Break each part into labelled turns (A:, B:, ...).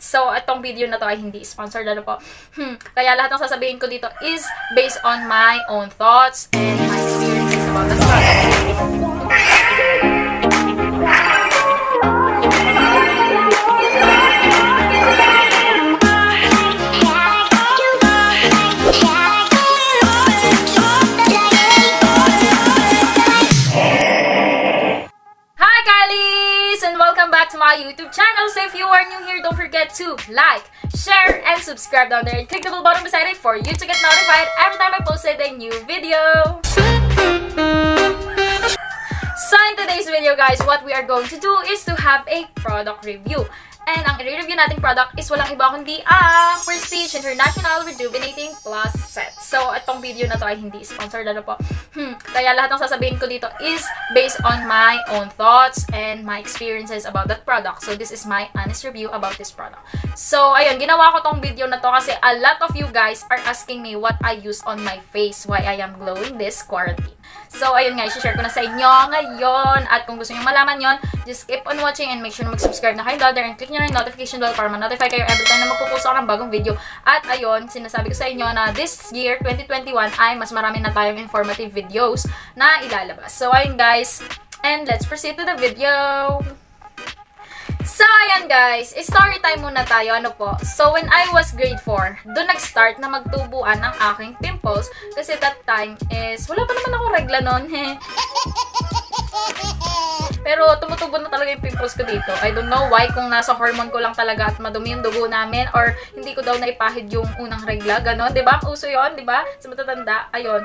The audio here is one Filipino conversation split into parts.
A: So, itong video na to ay hindi sponsored ano po. Hmm. Kaya lahat ng sasabihin ko dito is based on my own thoughts and my experiences about the product. My YouTube channel. So if you are new here, don't forget to like, share, and subscribe down there. And click the bell button beside it for you to get notified every time I posted a new video. So in today's video, guys, what we are going to do is to have a product review. And ang i-review nating product is walang iba kundi ang Prestige International Rejuvenating Plus Set. So, itong video na to ay hindi sponsored ano po. Hmm. Kaya lahat ng sasabihin ko dito is based on my own thoughts and my experiences about that product. So, this is my honest review about this product. So, ayun, ginawa ko tong video na to kasi a lot of you guys are asking me what I use on my face, why I am glowing this quarantine. So, ayun nga, i-share ko na sa inyo ngayon. At kung gusto nyo malaman yon, just keep on watching and make sure na mag-subscribe na kayo there and click nyo na notification bell para ma-notify kayo every time na magpupost ako ng bagong video. At ayun, sinasabi ko sa inyo na this year, 2021, ay mas marami na tayong informative videos na ilalabas. So, ayun guys, and let's proceed to the video! So, ayan guys, story time muna tayo. Ano po? So, when I was grade 4, doon nag-start na magtubuan ang aking pimples. Kasi that time is, wala pa naman ako regla noon. Pero tumutubo na talaga yung pimples ko dito. I don't know why, kung nasa hormone ko lang talaga at madumi yung dugo namin or hindi ko daw naipahid yung unang regla, ganon. 'di ba? Uso 'yon, 'di ba? Sa matatanda, ayun.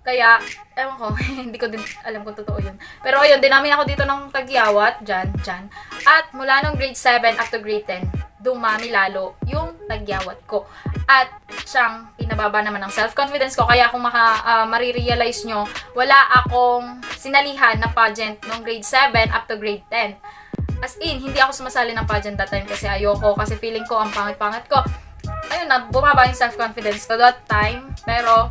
A: Kaya, ewan ko, hindi ko din alam kung totoo yun. Pero ayun, dinamin ako dito ng tagyawat, dyan, dyan. At mula nung grade 7 up to grade 10, dumami lalo yung tagyawat ko. At siyang pinababa naman ng self-confidence ko. Kaya kung maka, uh, marirealize nyo, wala akong sinalihan na pageant nung grade 7 up to grade 10. As in, hindi ako sumasali ng pageant that time kasi ayoko, kasi feeling ko ang pangit-pangit ko. Ayun na, bumaba yung self-confidence ko that time. Pero,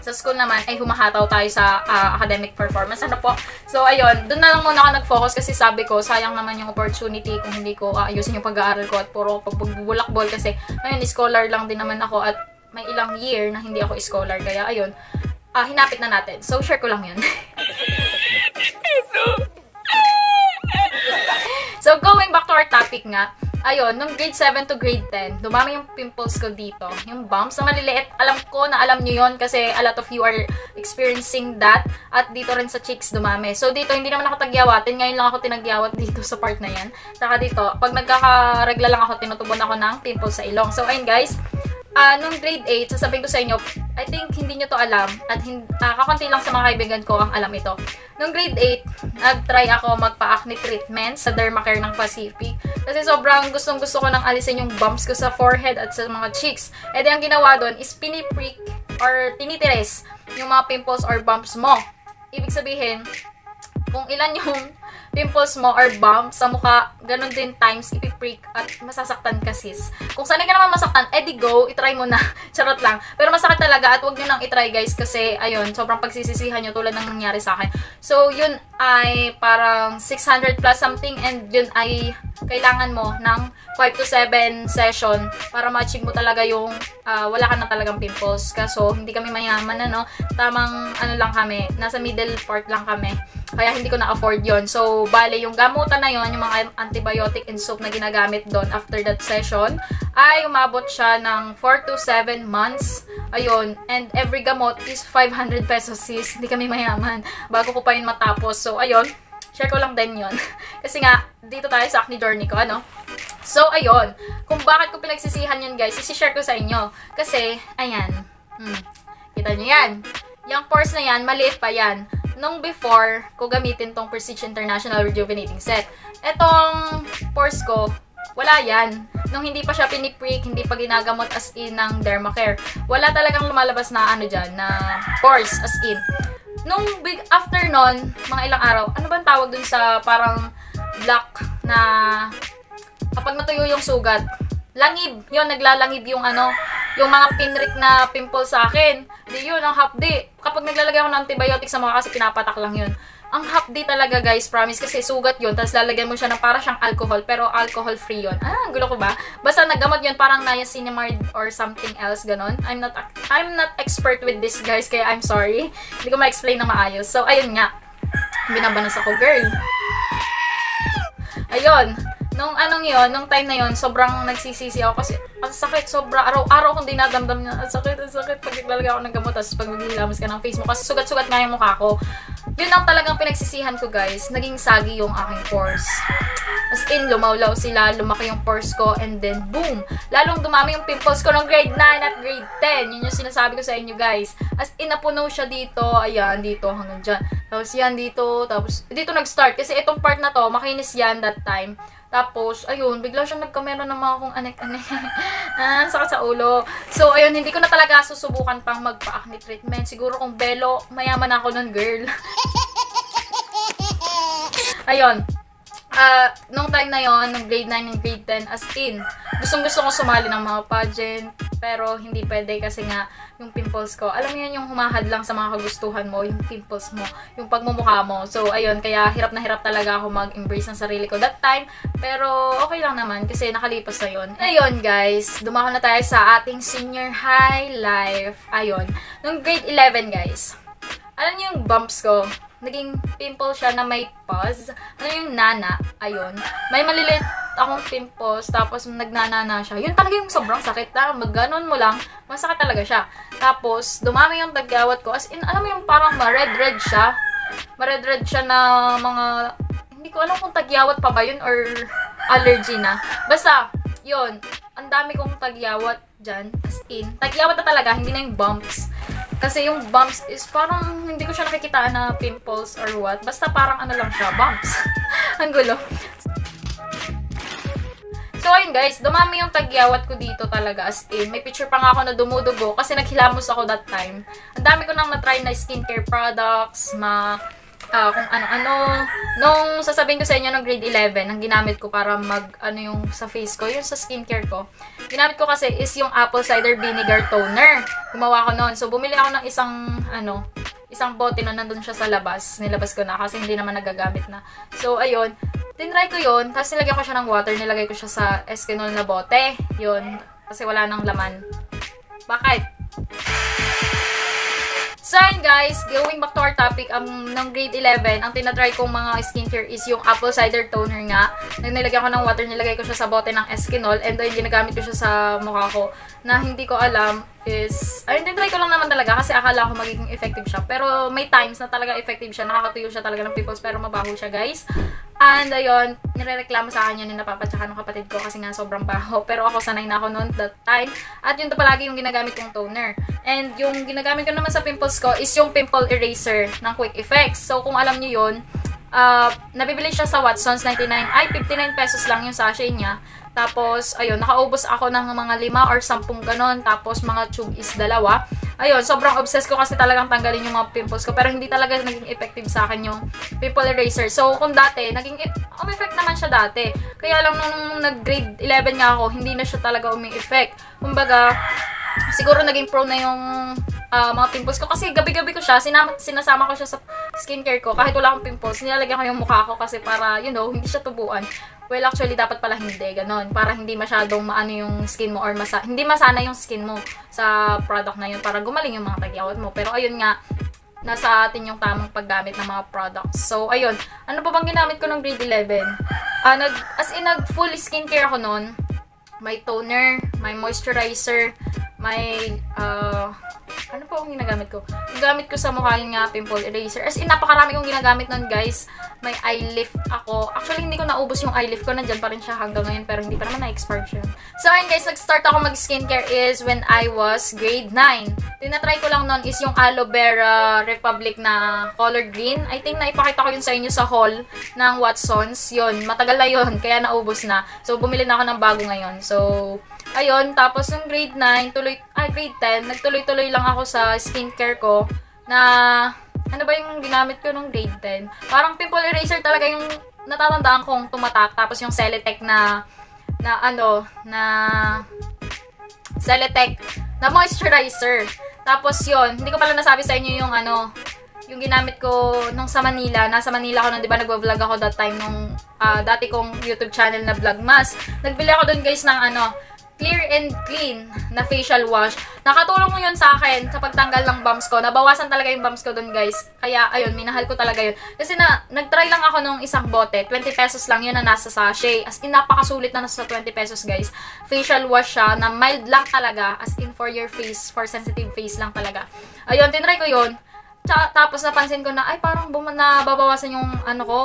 A: sa school naman ay humahataw tayo sa uh, academic performance. Ano po? So, ayun. Doon na lang muna ako nag-focus kasi sabi ko, sayang naman yung opportunity kung hindi ko uh, yung pag-aaral ko at puro pagbubulakbol kasi ayun, scholar lang din naman ako at may ilang year na hindi ako scholar. Kaya, ayun, uh, hinapit na natin. So, share ko lang yun. so, going back to our topic nga, ayun, nung grade 7 to grade 10, dumami yung pimples ko dito. Yung bumps na maliliit. Alam ko na alam nyo yon kasi a lot of you are experiencing that. At dito rin sa cheeks dumami. So dito, hindi naman ako tagyawatin. Ngayon lang ako tinagyawat dito sa part na yan. Saka dito, pag nagkakaregla lang ako, tinutubon ako ng pimples sa ilong. So ayun guys, uh, nung grade 8, sasabihin ko sa inyo, I think hindi nyo to alam at hindi, uh, kakunti lang sa mga kaibigan ko ang alam ito. Nung grade 8, nag-try ako magpa-acne treatment sa Dermacare ng Pacific. Kasi sobrang gustong gusto ko nang alisin yung bumps ko sa forehead at sa mga cheeks. E di ang ginawa doon is piniprick or tinitires yung mga pimples or bumps mo. Ibig sabihin, kung ilan yung pimples mo or bumps sa mukha, ganun din times ipiprick at masasaktan ka sis. Kung sanay ka naman masaktan, edi go, itry mo na. Charot lang. Pero masakit talaga at wag nyo nang itry guys kasi ayun, sobrang pagsisisihan nyo tulad ng nangyari sa akin. So yun ay parang 600 plus something and yun ay kailangan mo ng 5 to 7 session para ma-achieve mo talaga yung uh, wala ka na talagang pimples. Kaso hindi kami mayaman ano, tamang ano lang kami, nasa middle part lang kami. Kaya hindi ko na-afford yon So, bale, yung gamutan na yon yung mga antibiotic and soap na ginagamit doon after that session, ay umabot siya ng 4 to 7 months. Ayun. And every gamot is 500 pesos sis. Hindi kami mayaman. Bago ko pa yun matapos. So, ayun. Share ko lang din yon Kasi nga, dito tayo sa acne journey ko, ano? So, ayun. Kung bakit ko pinagsisihan yun, guys, isi-share ko sa inyo. Kasi, ayan. Hmm. Kita nyo yan. Yung pores na yan, maliit pa yan nung before ko gamitin tong Prestige International Rejuvenating Set. Etong pores ko, wala yan. Nung hindi pa siya piniprick, hindi pa ginagamot as in ng Dermacare, wala talagang lumalabas na ano dyan, na pores as in. Nung big after nun, mga ilang araw, ano bang tawag dun sa parang black na kapag natuyo yung sugat, langib. Yun, naglalangib yung ano, yung mga pinrik na pimple sa akin. Di yun, ang hapdi. Kapag naglalagay ako ng antibiotic sa mga kasi pinapatak lang yun. Ang hapdi talaga guys, promise kasi sugat yun. Tapos lalagyan mo siya ng para siyang alcohol, pero alcohol free yun. Ah, gulo ko ba? Basta nagamot yun parang niacinamide or something else, ganon. I'm not, I'm not expert with this guys, kaya I'm sorry. Hindi ko ma-explain na maayos. So, ayun nga. Binabanas ako, girl. Ayun. Nung anong yon nung time na yon sobrang nagsisisi ako kasi ang sakit, sobra. Araw-araw kong dinadamdam niya. Ang sakit, ang sakit. Pag naglalagay ako ng gamot, tapos pag maghihilamos ka ng face mo, kasi sugat-sugat nga yung mukha ko. Yun ang talagang pinagsisihan ko, guys. Naging sagi yung aking pores. As in, lumawlaw sila, lumaki yung pores ko, and then, boom! Lalong dumami yung pimples ko ng grade 9 at grade 10. Yun yung sinasabi ko sa inyo, guys. As in, napuno siya dito. Ayan, dito, hanggang dyan. Tapos yan, dito. Tapos, dito nag-start. Kasi itong part na to, makinis yan that time. Tapos, ayun, bigla siya nagkamera ng mga kung anek-anek. ah, sakit sa ulo. So, ayun, hindi ko na talaga susubukan pang magpa-acne treatment. Siguro kung belo, mayaman ako nun, girl. ayun. Uh, nung time na yon nung grade 9 and grade 10, as in, gustong gusto ko sumali ng mga pageant, pero hindi pwede kasi nga, yung pimples ko. Alam niyo yung humahad lang sa mga kagustuhan mo, yung pimples mo, yung pagmumukha mo. So, ayun, kaya hirap na hirap talaga ako mag-embrace ng sarili ko that time. Pero, okay lang naman kasi nakalipas na yun. Ayun, guys, dumako na tayo sa ating senior high life. Ayun, nung grade 11, guys. Alam niyo yung bumps ko? Naging pimple siya na may pus. Ano yung nana? Ayun. May maliliit akong pimples, tapos nagnanana siya. Yun talaga yung sobrang sakit na. Magganon mo lang, masakit talaga siya. Tapos, dumami yung tagyawat ko. As in, alam mo yung parang ma-red-red siya. Ma-red-red siya na mga... Hindi ko alam kung tagyawat pa ba yun or allergy na. Basta, yun. Ang dami kong tagyawat dyan. As in, tagyawat na talaga, hindi na yung bumps. Kasi yung bumps is parang hindi ko siya nakikita na pimples or what. Basta parang ano lang siya, bumps. Ang gulo. So, ayun guys, dumami yung tagyawat ko dito talaga as in. May picture pa nga ako na dumudugo kasi naghilamos ako that time. Ang dami ko nang na-try na skincare products, ma uh, kung ano-ano. Nung sasabihin ko sa inyo ng grade 11, ang ginamit ko para mag, ano yung sa face ko, yung sa skincare ko. Ginamit ko kasi is yung apple cider vinegar toner. Gumawa ko noon. So, bumili ako ng isang, ano, isang bote na nandun siya sa labas. Nilabas ko na kasi hindi naman nagagamit na. So, ayun. Tinry ko yon Tapos nilagyan ko siya ng water. Nilagay ko siya sa Eskinol na bote. Yun. Kasi wala nang laman. Bakit? So, yun guys, going back to our topic, um, ng grade 11, ang tinatry kong mga skincare is yung apple cider toner nga. Nang nilagyan ko ng water, nilagay ko siya sa bote ng Eskinol, and then ginagamit ko siya sa mukha ko, na hindi ko alam is, ayun, tinry ko lang naman talaga kasi akala ko magiging effective siya. Pero may times na talaga effective siya, nakakatuyo siya talaga ng pimples, pero mabaho siya guys. And ayun, nirereklamo sa kanya ni Napapa tsaka ng kapatid ko kasi nga sobrang baho. Pero ako sanay na ako noon that time. At yun to palagi yung ginagamit kong toner. And yung ginagamit ko naman sa pimples ko is yung pimple eraser ng Quick Effects. So kung alam niyo yun, uh, nabibili siya sa Watson's 99. Ay, 59 pesos lang yung sachet niya. Tapos, ayun, nakaubos ako ng mga lima or sampung ganon. Tapos, mga tube is dalawa. Ayun, sobrang obsessed ko kasi talagang tanggalin yung mga pimples ko. Pero hindi talaga naging effective sa akin yung pimple eraser. So, kung dati, naging umi-effect naman siya dati. Kaya lang nung nag-grade 11 nga ako, hindi na siya talaga umi-effect. Kumbaga, siguro naging pro na yung uh, mga pimples ko. Kasi gabi-gabi ko siya, sinama, sinasama ko siya sa skincare ko. Kahit wala akong pimples, nilalagyan ko yung mukha ko kasi para, you know, hindi siya tubuan. Well, actually, dapat pala hindi. Ganon. Para hindi masyadong maano yung skin mo or masa hindi masana yung skin mo sa product na yun para gumaling yung mga tagyawat mo. Pero ayun nga, nasa atin yung tamang paggamit ng mga products. So, ayun. Ano pa bang ginamit ko ng grade 11? Uh, nag, as in, nag full skincare ako noon. May toner, may moisturizer, may, uh, ano po ang ginagamit ko? Ginagamit ko sa mukha yung nga pimple eraser. As in, napakarami kong ginagamit nun, guys. May eye lift ako. Actually, hindi ko naubos yung eye lift ko. Nandyan pa rin siya hanggang ngayon, pero hindi pa naman na-expired siya. So, ayun guys, nag-start ako mag-skincare is when I was grade 9. Tinatry ko lang nun is yung Aloe Vera Republic na color green. I think naipakita ko yun sa inyo sa haul ng Watsons. Yun, matagal na yun, kaya naubos na. So, bumili na ako ng bago ngayon. So, ayun, tapos ng grade 9, tuloy, ah, grade 10, nagtuloy-tuloy lang ako sa skincare ko na, ano ba yung ginamit ko nung grade 10? Parang pimple eraser talaga yung natatandaan kong tumatak. Tapos yung Celetec na, na ano, na, Celetec na moisturizer. Tapos yon hindi ko pala nasabi sa inyo yung ano, yung ginamit ko nung sa Manila. Nasa Manila ako nung, di ba, nagwa-vlog ako that time nung uh, dati kong YouTube channel na Vlogmas. Nagbili ako dun guys ng ano, clear and clean na facial wash. Nakatulong mo yun sa akin sa pagtanggal ng bumps ko. Nabawasan talaga yung bumps ko dun, guys. Kaya, ayun, minahal ko talaga yun. Kasi na, nag-try lang ako nung isang bote. 20 pesos lang yun na nasa sachet. As in, napakasulit na nasa 20 pesos, guys. Facial wash siya na mild lang talaga. As in, for your face, for sensitive face lang talaga. Ayun, tinry ko yun. Tsaka, tapos napansin ko na, ay, parang nababawasan yung, ano ko,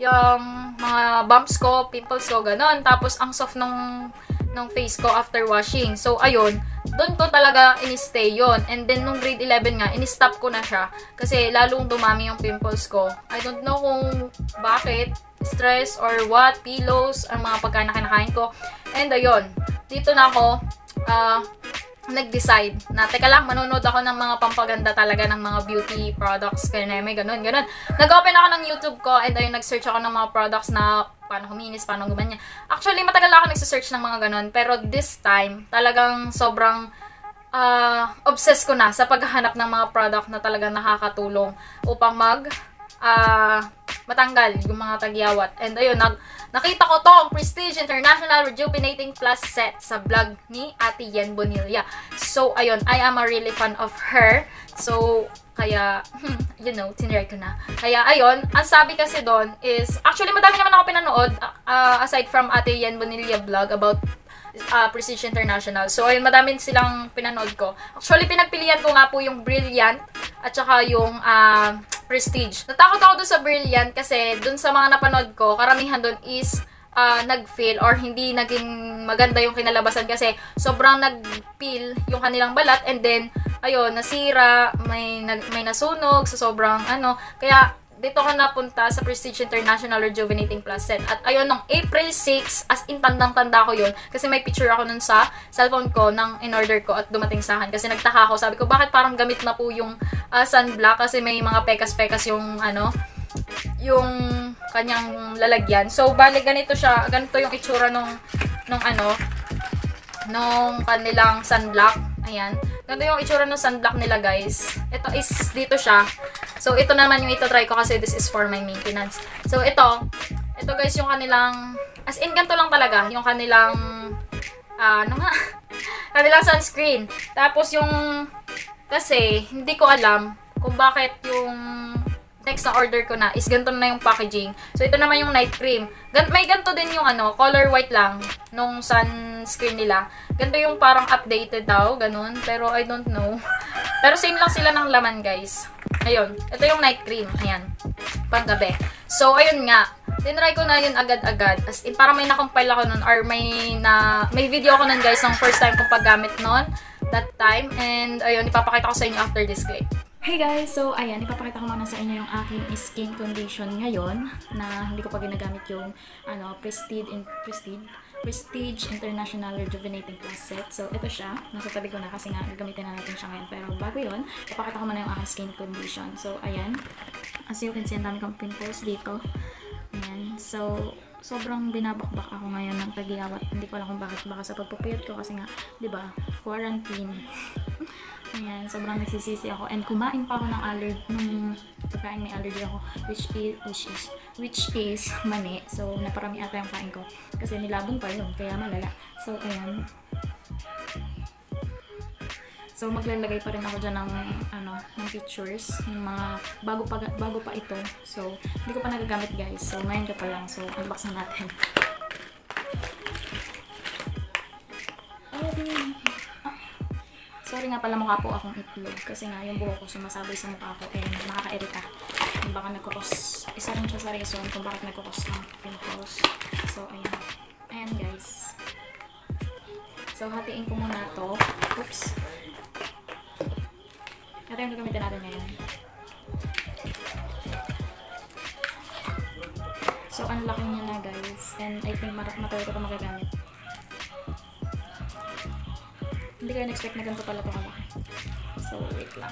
A: yung mga bumps ko, pimples ko, ganon. Tapos, ang soft nung ng face ko after washing. So, ayun, doon ko talaga in-stay yon And then, nung grade 11 nga, in-stop ko na siya. Kasi, lalong dumami yung pimples ko. I don't know kung bakit. Stress or what. Pillows, ang mga pagkain na kinakain ko. And, ayun, dito na ako, uh, nag-decide na, teka lang, manonood ako ng mga pampaganda talaga ng mga beauty products, kaneme, ganun, ganun. Nag-open ako ng YouTube ko and ayun, nag-search ako ng mga products na paano kuminis, paano gumanyan. Actually, matagal na ako nagsisearch ng mga ganun. Pero this time, talagang sobrang uh, obsessed ko na sa paghahanap ng mga product na talagang nakakatulong upang mag uh, matanggal yung mga tagyawat. And ayun, nag, nakita ko to, Prestige International Rejuvenating Plus Set sa vlog ni Ate Yen Bonilla. So, ayun, I am a really fan of her. So, kaya, you know, tinry ko na. Kaya, ayun, ang sabi kasi doon is, actually, madami naman ako pinanood, uh, aside from Ate Yen Bonilla vlog about uh, Prestige International. So, ayun, madami silang pinanood ko. Actually, pinagpilian ko nga po yung Brilliant at saka yung uh, Prestige. Natakot ako doon sa Brilliant kasi doon sa mga napanood ko, karamihan doon is uh, nag-fail or hindi naging maganda yung kinalabasan kasi sobrang nag-peel yung kanilang balat and then ayun, nasira, may, nag, may nasunog sa sobrang ano. Kaya, dito ka napunta sa Prestige International Rejuvenating Plus Set. At ayun, nung April 6, as in tandang-tanda ko yun, kasi may picture ako nun sa cellphone ko nang in-order ko at dumating sa akin. Kasi nagtaka ako, sabi ko, bakit parang gamit na po yung uh, sunblock? Kasi may mga pekas-pekas yung, ano, yung kanyang lalagyan. So, bali, ganito siya, ganito yung itsura nung, nung ano, nung kanilang sunblock. Ayan. Ganda yung itsura ng sunblock nila, guys. Ito is, dito siya. So, ito naman yung ito try ko kasi this is for my maintenance. So, ito. Ito, guys, yung kanilang, as in, ganito lang talaga. Yung kanilang, uh, ano nga? kanilang sunscreen. Tapos, yung, kasi, hindi ko alam kung bakit yung next na order ko na is ganito na yung packaging. So, ito naman yung night cream. Gan may ganito din yung ano, color white lang nung sunscreen nila. Ganito yung parang updated daw, ganun. Pero I don't know. Pero same lang sila ng laman, guys. Ayun. Ito yung night cream. Ayan. Panggabi. So, ayun nga. Tinry ko na yun agad-agad. As in, parang may na-compile ako nun or may na may video ako nun, guys, ng first time kong paggamit nun. That time. And, ayun, ipapakita ko sa inyo after this clip. Hey guys! So, ayan, ipapakita ko muna sa inyo yung aking skin condition ngayon na hindi ko pa ginagamit yung ano, Prestige, in, Prestige, Prestige International Rejuvenating Plus Set. So, ito siya. Nasa tabi ko na kasi nga gagamitin na natin siya ngayon. Pero bago yun, ipapakita ko muna yung aking skin condition. So, ayan. As you can see, ang dami kong pimples dito. Ayan. So, sobrang binabakbak ako ngayon ng tagiyawat. Hindi ko alam kung bakit. Baka sa pagpupuyot ko kasi nga, di ba, quarantine. Ayan, sobrang nagsisisi ako. And kumain pa ako ng allergy, nung pagkain may allergy ako, which is, which is, which is mani. So, naparami ata yung kain ko. Kasi nilabong pa yun, kaya malala. So, ayan. So, maglalagay pa rin ako dyan ng, ano, ng pictures. Yung mga, bago pa, bago pa ito. So, hindi ko pa nagagamit guys. So, ngayon ka pa lang. So, unbox na natin. Oh, Sorry nga pala mukha po akong itlog kasi nga yung buhok ko sumasabay sa mukha ko and nakaka-irita. Kung baka nagkukos, isa rin siya sa reason kung bakit nagkukos ng pimples. So, ayan. Ayan guys. So, hatiin ko muna to. Oops. Ito yung gagamitin natin ngayon. So, ang laki niya na guys. And I think matagal ko ito magagamit. Hindi kayo na-expect na ganito pala ito kalaki. So, wait lang.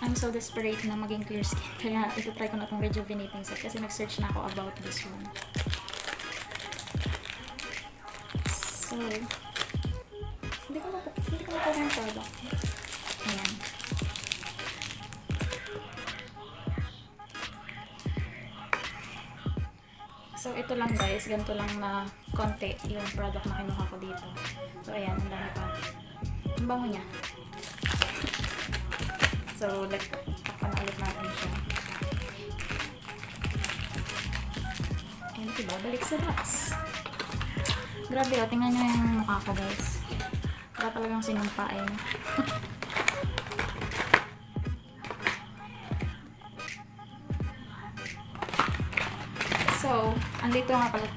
A: I'm so desperate na maging clear skin. Kaya ito try ko na itong rejuvenating set kasi nag-search na ako about this one.
B: So, hindi ko na hindi ko na yung product. Ganito lang na konti yung product na kinuha ko dito. So, ayan. Ang dami pa. Ang bango niya. So, like, takpan ulit natin siya. And diba, balik sa box. Grabe oh, tingnan nyo yung mukha ko guys. Wala talagang sinumpain. So, andito nga pala.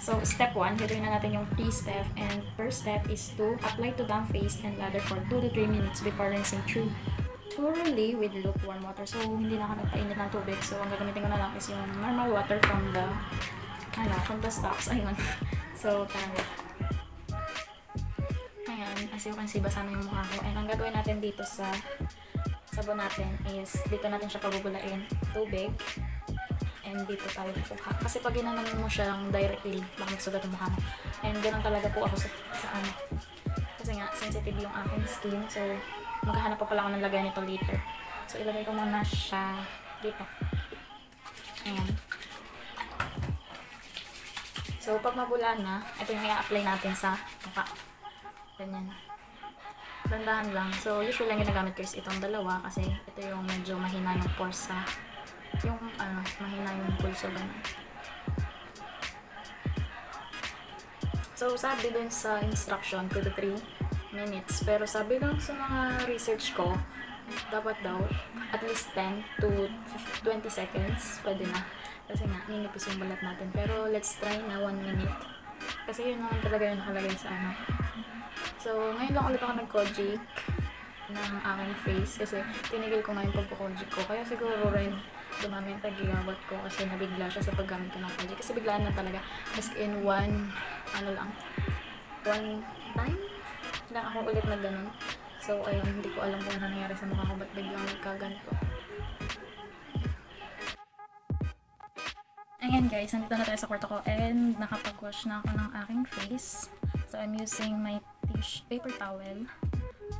B: So, step 1, gagawin na natin yung pre-step. And first step is to apply to damp face and lather for 2 to 3 minutes before rinsing through thoroughly with lukewarm water. So, hindi na ako nagpainit ng tubig. So, ang gagamitin ko na lang is yung normal water from the, ano, from the stocks. Ayun. So, parang Ayan, as you can see, basa na yung mukha ko. And ang gagawin natin dito sa sabon natin is, dito natin siya pabubulain. Tubig. And dito tayo kukuha. Kasi pag ginanon mo siyang directly, baka magsugat ang mukha mo. And ganun talaga po ako sa, sa ano. Kasi nga, sensitive yung aking skin. So, maghahanap pa pala ako ng lagay nito later. So, ilagay ko muna siya dito. Ayan. So, pag mabula na, ito yung i-apply natin sa mukha. Ganyan. Dandahan lang. So, usually lang ginagamit ko is itong dalawa kasi ito yung medyo mahina yung pores sa yung ano, mahina yung pulso ganun. So, sabi dun sa instruction, 2 to 3 minutes. Pero sabi lang sa mga research ko, dapat daw at least 10 to 20 seconds. Pwede na. Kasi nga, ninipis yung balat natin. Pero let's try na 1 minute. Kasi yun naman talaga yung nakalagay sa ano. So, ngayon lang ulit ako nag-kojic ng aking face kasi tinigil ko nga yung pagpo-kojic ko. Kaya siguro rin dumami yung tagigawat ko kasi nabigla siya sa paggamit ko ng kojic. Kasi biglaan na talaga. As in one, ano lang, one time lang ako ulit na ganun. So, ayun, hindi ko alam kung ano nangyari sa mukha ko, ba't biglang nagkaganto. Ayan guys, nandito na tayo sa kwarto ko and nakapag-wash na ako ng aking face. So, I'm using my tissue, paper towel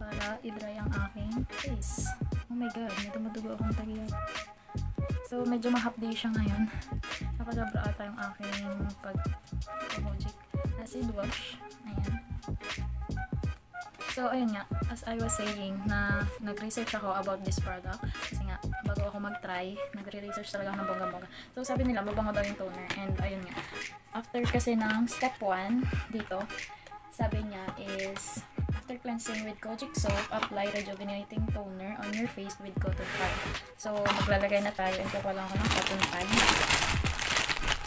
B: para i-dry ang aking face. Oh my god, may dumudugo akong tagiyat. So, medyo ma-half-day siya ngayon. Nakagabra ata yung aking pag-emojic. Acid wash. Ayan. So, ayun nga, as I was saying, na nag-research ako about this product. Kasi nga, bago ako mag-try, nagre-research talaga ako ng bongga-bongga. So, sabi nila, mabango daw yung toner. And, ayun nga. After kasi ng step 1, dito, sabi niya is, after cleansing with Kojic soap, apply rejuvenating toner on your face with cotton pad. So, maglalagay na tayo. Ito pa lang ako ng cotton pad.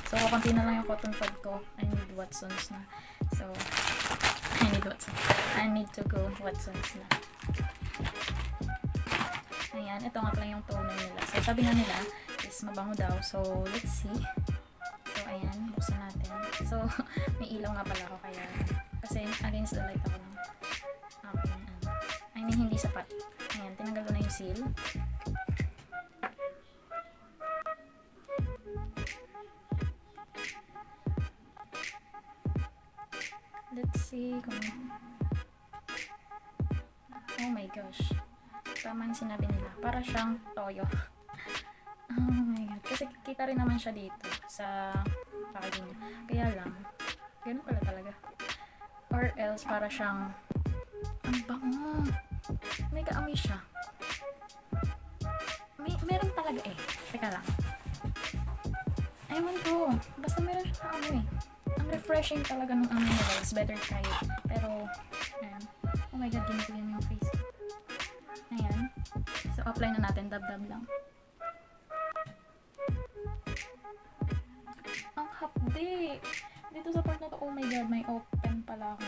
B: So, kakunti na lang yung cotton pad ko. I need Watsons na. So, I need Watsons. I need to go Watsons na. Ayan, ito nga pala yung toner nila. So, sabi nga nila is mabango daw. So, let's see. So, ayan, buksan natin. So, may ilaw nga pala ako kaya kasi against the light ako ng aking ano. Hindi sapat. Ayan, tinanggal ko na yung seal. Let's see kung... Oh my gosh. Tama yung sinabi nila. Para siyang toyo. Oh my god. Kasi kita rin naman siya dito sa packaging niya. Kaya lang, ganun pala talaga. Or else, para siyang ang bango. May kaamoy siya. May, meron talaga eh. Teka lang. Ewan ko. Basta meron siya kaamoy. Ang refreshing talaga ng amoy nila. It's better try it. Pero, ayan. Oh my god, ginito yun yung face. Ayan. So, apply na natin. Dab-dab lang. Ang hapdi. Dito sa part na to, oh my god, may open pala ako.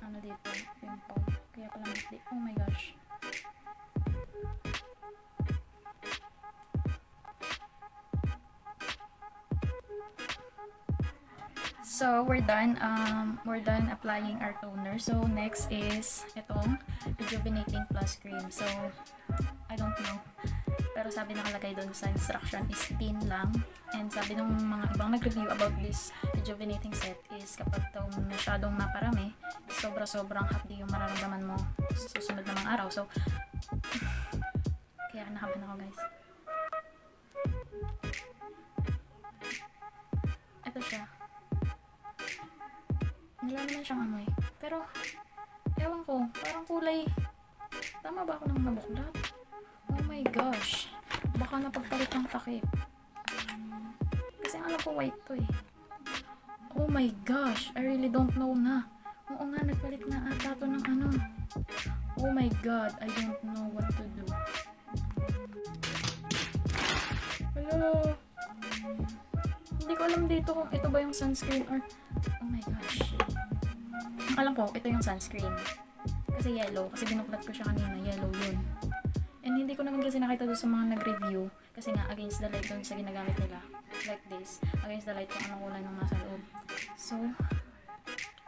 B: Ano dito. Kaya pala hapdi. Oh my gosh. So, we're done. Um, we're done applying our toner. So, next is itong Rejuvenating Plus Cream. So, I don't know.
A: Pero sabi nakalagay doon sa instruction is thin lang. And sabi ng mga ibang nag-review about this rejuvenating set is kapag daw masyadong naparami, sobra-sobrang hapdi yung mararamdaman mo sa susunod na mga araw. So, kaya nakaban ako guys. Ito siya. Wala naman siyang amoy. Pero, ewan ko, parang kulay. Tama ba ako ng nabuklat? Oh my gosh. Baka napagpalit ng takip. Alam ko white to eh. Oh my gosh. I really don't know na. Oo nga, nagpalit na ata to ng ano. Oh my god. I don't know what to do. Hello. Hindi ko alam dito kung ito ba yung sunscreen or... Oh my gosh. Alam ko, ito yung sunscreen. Kasi yellow. Kasi binuklat ko siya kanina. Yellow yun. And hindi ko naman kasi nakita doon sa mga nag-review. Kasi nga, against the light doon sa ginagamit nila. Like this. Against the light kung anong kulay nung nasa loob. So,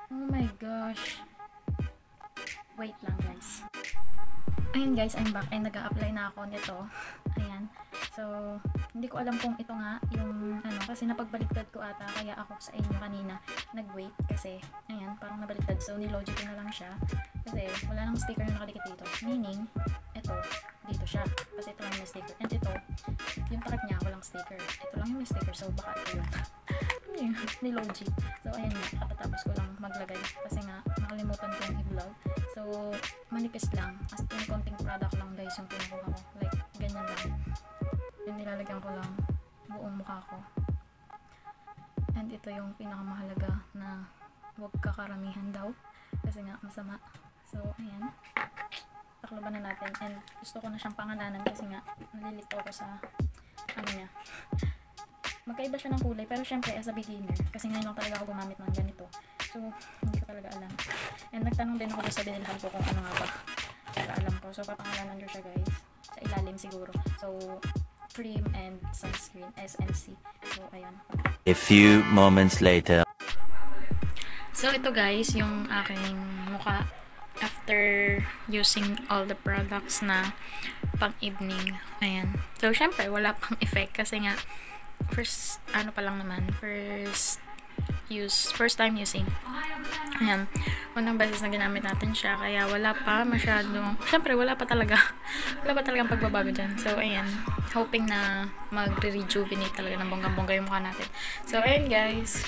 A: oh my gosh. Wait lang guys. Ayan guys, I'm back. And nag-a-apply na ako nito. Ayan. So, hindi ko alam kung ito nga yung ano, kasi napagbaliktad ko ata. Kaya ako sa inyo kanina nag-wait. Kasi, ayan, parang nabaliktad. So, nilogic ko na lang siya. Kasi, wala nang sticker na nakadikit dito. Meaning, ito, dito siya. Kasi ito lang may sticker. And ito, yung takip niya, walang sticker. Ito lang yung sticker. So, baka ito yun. nilogic. So, ayan nga, katatapos ko lang maglagay. Kasi nga, nakalimutan ko yung i-vlog. So, manipis lang. As in, konting product lang guys yung pinukuha ko. Like, ganyan lang. Yung nilalagyan ko lang buong mukha ko. And ito yung pinakamahalaga na huwag kakaramihan daw. Kasi nga, masama. So, ayan. Takloban na natin. And gusto ko na siyang pangalanan kasi nga, nalilito ako sa ano niya. Magkaiba siya ng kulay, pero syempre as a beginner, kasi ngayon lang talaga ako gumamit ng ganito. So, hindi ko talaga alam. And nagtanong din ako sa binilhan ko kung ano nga ba. Para alam ko. So, papangalanan ko siya guys. Sa ilalim siguro. So, cream and sunscreen, SNC. So, ayan.
C: A few moments later.
A: So, ito guys, yung aking mukha after using all the products na pang evening. Ayan. So, syempre, wala pang effect kasi nga, first, ano pa lang naman, first use, first time using. Ayan. Unang beses na ginamit natin siya, kaya wala pa masyadong, syempre, wala pa talaga, wala pa talagang pagbabago dyan. So, ayan. Hoping na magre-rejuvenate talaga ng bonggang-bongga yung mukha natin. So, ayan guys.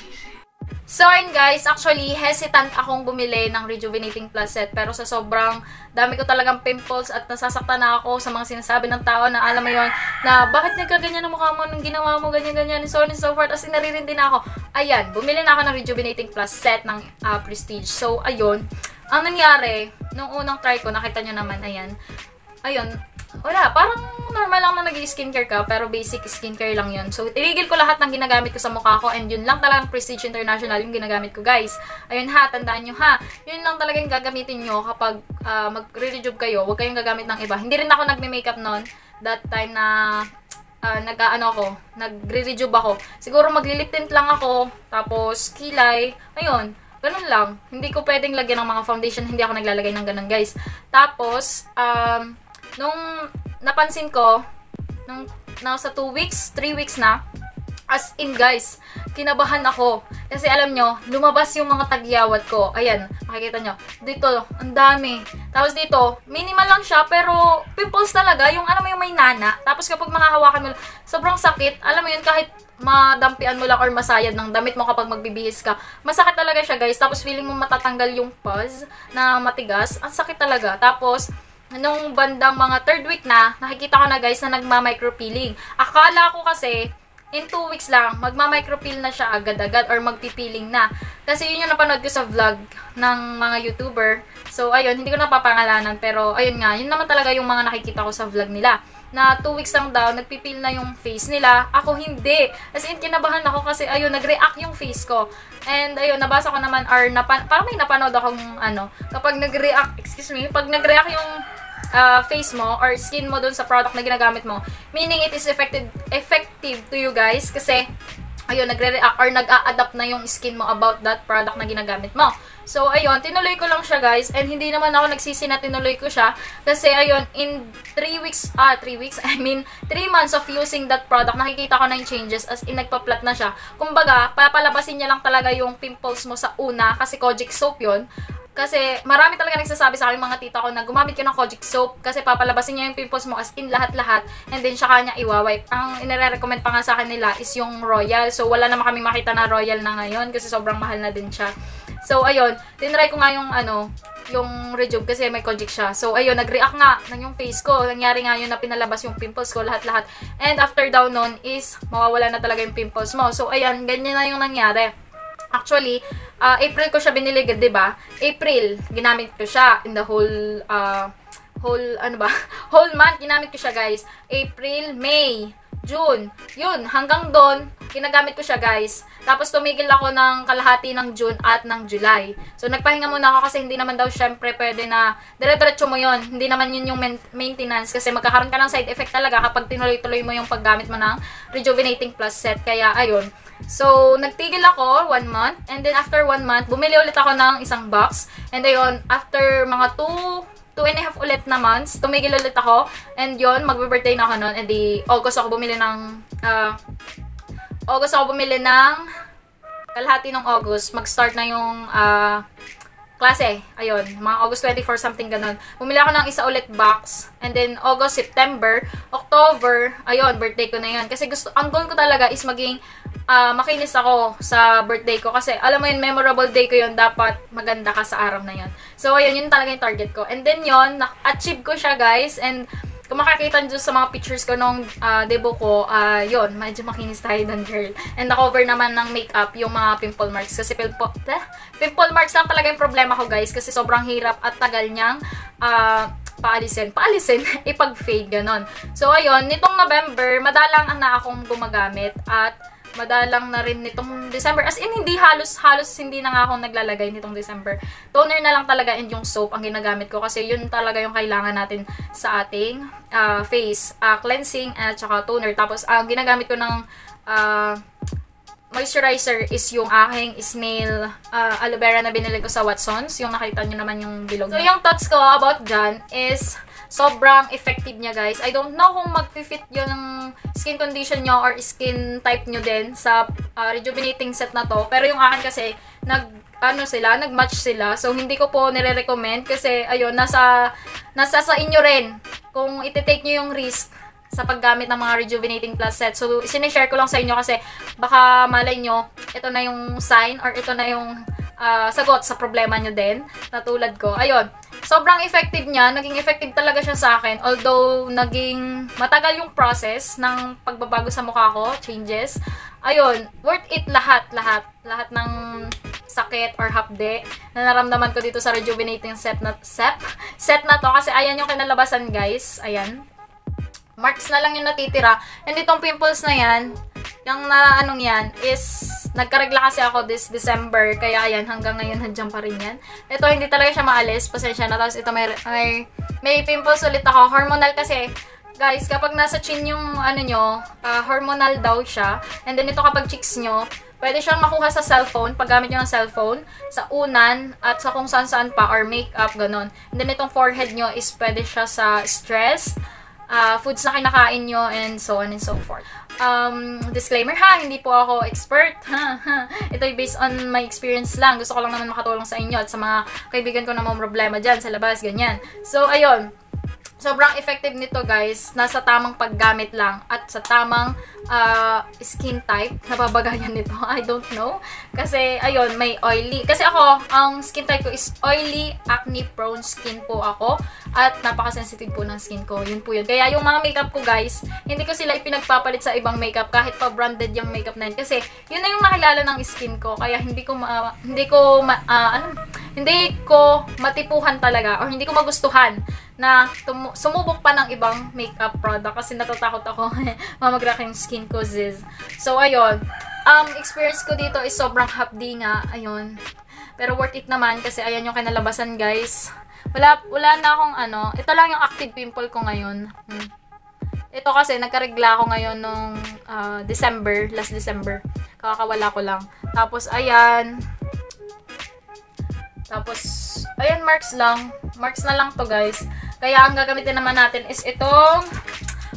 A: So, ayun guys, actually, hesitant akong bumili ng Rejuvenating Plus set. Pero sa sobrang dami ko talagang pimples at nasasaktan na ako sa mga sinasabi ng tao na alam mo yon na bakit nagkaganyan ang mukha mo nung ginawa mo, ganyan-ganyan, so on and so forth. As in, naririndi na ako. Ayan, bumili na ako ng Rejuvenating Plus set ng uh, Prestige. So, ayun. Ang nangyari, nung unang try ko, nakita nyo naman, ayan. Ayun, wala, parang normal lang na nag-skincare ka, pero basic skincare lang yun. So, tinigil ko lahat ng ginagamit ko sa mukha ko, and yun lang talagang Prestige International yung ginagamit ko, guys. Ayun ha, tandaan nyo ha, yun lang talaga yung gagamitin nyo kapag uh, mag-rejuve kayo, huwag kayong gagamit ng iba. Hindi rin ako nagme-makeup noon, that time na uh, nag-ano ako, nagre-rejuve ako. Siguro magli-lip tint lang ako, tapos kilay, ayun, ganun lang. Hindi ko pwedeng lagyan ng mga foundation, hindi ako naglalagay ng ganun, guys. Tapos, um, nung napansin ko, nung nasa 2 weeks, 3 weeks na, as in guys, kinabahan ako. Kasi alam nyo, lumabas yung mga tagyawat ko. Ayan, makikita nyo. Dito, ang dami. Tapos dito, minimal lang siya, pero pimples talaga. Yung alam mo yung may nana. Tapos kapag makahawakan mo, sobrang sakit. Alam mo yun, kahit madampian mo lang or masayad ng damit mo kapag magbibihis ka. Masakit talaga siya guys. Tapos feeling mo matatanggal yung pus na matigas. Ang sakit talaga. Tapos, nung bandang mga third week na, nakikita ko na guys na nagma-micropeeling. Akala ko kasi, in 2 weeks lang, magma-micropeel na siya agad-agad or magpipiling na. Kasi yun yung napanood ko sa vlog ng mga YouTuber. So, ayun, hindi ko napapangalanan. Pero, ayun nga, yun naman talaga yung mga nakikita ko sa vlog nila. Na 2 weeks lang daw, nagpipil na yung face nila. Ako hindi. As in, kinabahan ako kasi, ayun, nag-react yung face ko. And, ayun, nabasa ko naman, or napan parang may napanood akong, ano, kapag nag-react, excuse me, pag nag-react yung uh, face mo or skin mo dun sa product na ginagamit mo. Meaning it is effective, effective to you guys kasi ayun, nagre-react or nag-a-adapt na yung skin mo about that product na ginagamit mo. So, ayun, tinuloy ko lang siya guys and hindi naman ako nagsisi na tinuloy ko siya kasi ayun, in 3 weeks, ah, 3 weeks, I mean, 3 months of using that product, nakikita ko na yung changes as in nagpa-flat na siya. Kumbaga, papalabasin niya lang talaga yung pimples mo sa una kasi Kojic soap yon kasi marami talaga nagsasabi sa akin mga tita ko na gumamit ka ng Kojic soap kasi papalabasin niya yung pimples mo as in lahat-lahat and then siya kanya iwawipe. Ang inire-recommend pa nga sa akin nila is yung Royal. So wala naman kami makita na Royal na ngayon kasi sobrang mahal na din siya. So ayun, tinry ko nga yung ano, yung Rejuve kasi may Kojic siya. So ayun, nag-react nga ng yung face ko. Nangyari nga yun na pinalabas yung pimples ko lahat-lahat. And after daw nun is mawawala na talaga yung pimples mo. So ayan, ganyan na yung nangyari. Actually, uh, April ko siya binili, ba? April, ginamit ko siya in the whole uh, whole ano ba? whole month ginamit ko siya, guys. April, May, June. Yun, hanggang doon, ginagamit ko siya, guys. Tapos tumigil ako ng kalahati ng June at ng July. So nagpahinga muna ako kasi hindi naman daw syempre pwede na dire-diretso mo 'yon. Hindi naman yun yung maintenance kasi magkakaroon ka ng side effect talaga kapag tinuloy-tuloy mo yung paggamit mo ng Rejuvenating Plus set. Kaya ayun, So, nagtigil ako one month. And then, after one month, bumili ulit ako ng isang box. And ayun, after mga two, two and a half ulit na months, tumigil ulit ako. And yun, magbe-birthday na ako noon. And di, August ako bumili ng, uh, August ako bumili ng, kalahati ng August, mag-start na yung, uh, klase. Ayun, mga August 24, something ganun. Bumili ako ng isa ulit box. And then, August, September, October, ayun, birthday ko na yun. Kasi gusto, ang goal ko talaga is maging uh, makinis ako sa birthday ko. Kasi, alam mo yun, memorable day ko yun. Dapat maganda ka sa araw na yun. So, ayun, yun talaga yung target ko. And then yun, na-achieve ko siya, guys. And, kung makakita nyo sa mga pictures ko nung uh, debo ko, uh, yun, medyo makinis tayo dun, girl. And na-cover naman ng makeup yung mga pimple marks. Kasi pimple, eh, pimple marks lang talaga yung problema ko, guys. Kasi sobrang hirap at tagal niyang uh, paalisin. Paalisin, ipag-fade, ganon. So, ayun, nitong November, madalang na akong gumagamit. At madalang na rin nitong December. As in, hindi halos, halos hindi na nga ako naglalagay nitong December. Toner na lang talaga and yung soap ang ginagamit ko kasi yun talaga yung kailangan natin sa ating uh, face. Uh, cleansing at saka toner. Tapos, ang uh, ginagamit ko ng uh, moisturizer is yung aking snail uh, aloe vera na binili ko sa Watsons. Yung nakita nyo naman yung bilog. So, yung thoughts ko about dyan is sobrang effective niya, guys. I don't know kung mag-fit yun ng skin condition nyo or skin type nyo din sa uh, rejuvenating set na to. Pero yung akin kasi, nag, ano sila, nag-match sila. So, hindi ko po nire-recommend kasi, ayun, nasa, nasa sa inyo rin kung iti-take nyo yung risk sa paggamit ng mga rejuvenating plus set. So, sinishare ko lang sa inyo kasi baka malay nyo, ito na yung sign or ito na yung uh, sagot sa problema nyo din, na tulad ko. Ayun, sobrang effective niya. Naging effective talaga siya sa akin. Although, naging matagal yung process ng pagbabago sa mukha ko, changes. Ayun, worth it lahat, lahat. Lahat ng sakit or hapde na naramdaman ko dito sa rejuvenating set na, set, set na to. Kasi ayan yung kinalabasan, guys. Ayan. Marks na lang yung natitira. And itong pimples na yan, yung na anong yan is nagkaregla kasi ako this December kaya ayan hanggang ngayon nandiyan pa rin yan. Ito hindi talaga siya maalis, pasensya na tapos ito may may, may pimples ulit ako. Hormonal kasi guys, kapag nasa chin yung ano nyo, uh, hormonal daw siya. And then ito kapag cheeks nyo, pwede siyang makuha sa cellphone, paggamit nyo ng cellphone, sa unan, at sa kung saan saan pa, or makeup, ganun. And then itong forehead nyo is pwede siya sa stress, uh, foods na kinakain nyo, and so on and so forth. Um, disclaimer ha, hindi po ako expert. Ha, ha. Ito ay based on my experience lang. Gusto ko lang naman makatulong sa inyo at sa mga kaibigan ko na mga problema dyan sa labas, ganyan. So, ayun. Sobrang effective nito guys. Nasa tamang paggamit lang at sa tamang uh, skin type. Nababagayan nito. I don't know. Kasi, ayun, may oily. Kasi ako, ang skin type ko is oily, acne-prone skin po ako. At napaka-sensitive po ng skin ko. Yun po yun. Kaya yung mga makeup ko guys, hindi ko sila ipinagpapalit sa ibang makeup kahit pa branded yung makeup na yun. Kasi, yun na yung nakilala ng skin ko. Kaya hindi ko ma, hindi ko ma, uh, ano, hindi ko matipuhan talaga or hindi ko magustuhan na sumubok pa ng ibang makeup product kasi natatakot ako mamagra yung skin ko ziz. So ayun, um experience ko dito is sobrang hapdi nga, ayun. Pero worth it naman kasi ayan yung kinalabasan guys. Wala wala na akong ano, ito lang yung active pimple ko ngayon. Hmm. Ito kasi nagkaregla ako ngayon nung uh, December, last December. Kakawala ko lang. Tapos ayan, tapos, ayan, marks lang. Marks na lang to guys. Kaya ang gagamitin naman natin is itong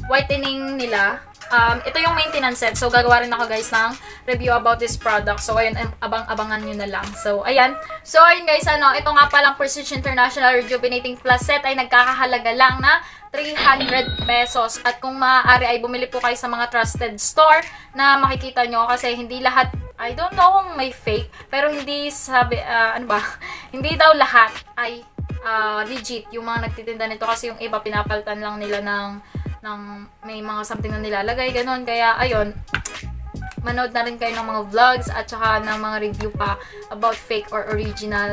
A: whitening nila. Um, ito yung maintenance set. So, gagawa rin ako guys ng review about this product. So, ayun, abang-abangan nyo na lang. So, ayan. So, ayun guys, ano, ito nga palang Prestige International Rejuvenating Plus set ay nagkakahalaga lang na 300 pesos. At kung maaari ay bumili po kayo sa mga trusted store na makikita nyo kasi hindi lahat, I don't know kung may fake, pero hindi sabi, uh, ano ba, hindi daw lahat ay uh, legit yung mga nagtitinda nito kasi yung iba pinapaltan lang nila ng ng may mga something na nilalagay, ganun. Kaya, ayun, manood na rin kayo ng mga vlogs at saka ng mga review pa about fake or original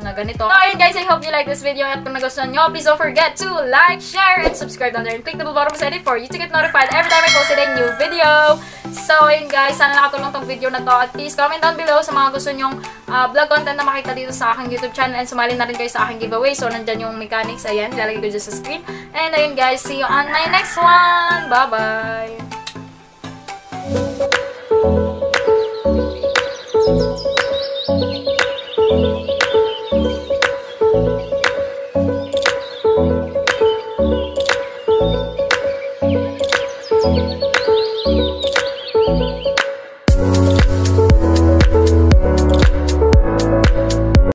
A: na ganito. So, ayun guys, I hope you like this video at kung nagustuhan nyo, please don't forget to like, share, and subscribe down there and click the bell button beside for you to get notified every time I post a new video. So, ayun guys, sana nakatulong tong video na to at please comment down below sa mga gusto nyong uh, vlog content na makita dito sa aking YouTube channel and sumali na rin kayo sa aking giveaway. So, nandyan yung mechanics, ayan, lalagay ko dyan sa screen. And ayun guys, see you on my next one! Bye-bye!